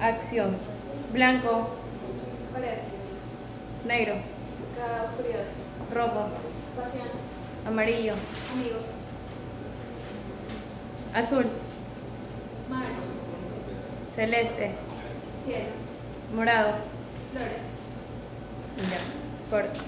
Acción. Blanco. Pared. Negro. Oscuridad. Rojo. Pasión. Amarillo. Amigos. Azul. Mar. Celeste. Cielo. Morado. Flores. Ya. Corto.